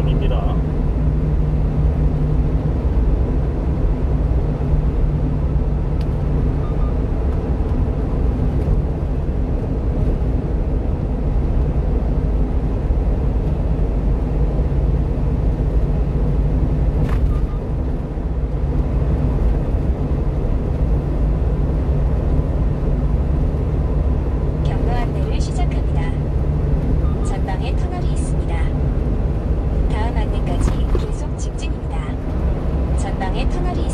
점입니다. げたなり